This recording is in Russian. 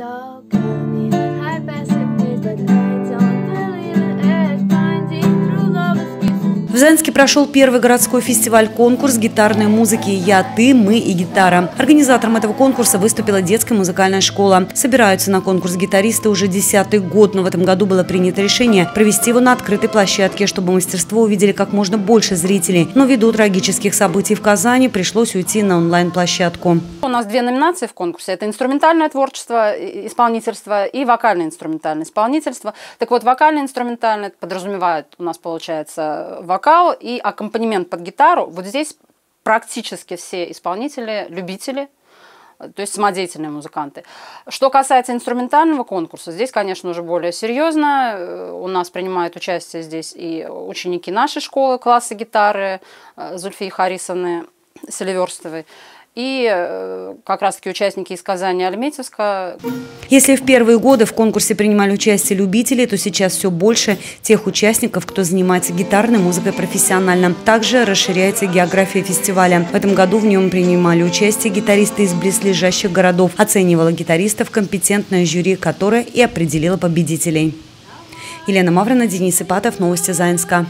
all coming Зенске прошел первый городской фестиваль-конкурс гитарной музыки «Я, ты, мы и гитара». Организатором этого конкурса выступила детская музыкальная школа. Собираются на конкурс гитаристы уже десятый год, но в этом году было принято решение провести его на открытой площадке, чтобы мастерство увидели как можно больше зрителей. Но ввиду трагических событий в Казани пришлось уйти на онлайн-площадку. У нас две номинации в конкурсе. Это инструментальное творчество, исполнительство и вокально-инструментальное исполнительство. Так вот, вокально-инструментальное подразумевает, у нас получается вокал и аккомпанемент под гитару. Вот здесь практически все исполнители, любители, то есть самодеятельные музыканты. Что касается инструментального конкурса, здесь, конечно, уже более серьезно. Э, У нас принимают участие здесь и ученики нашей школы, класса гитары э, Зульфии Харисовны Селиверстовой, и э, как раз-таки участники из Казани Альметьевска. Если в первые годы в конкурсе принимали участие любители, то сейчас все больше тех участников, кто занимается гитарной музыкой профессионально. Также расширяется география фестиваля. В этом году в нем принимали участие гитаристы из близлежащих городов. Оценивала гитаристов компетентное жюри, которое и определило победителей. Елена Маврина, Денис Ипатов, Новости Заинска.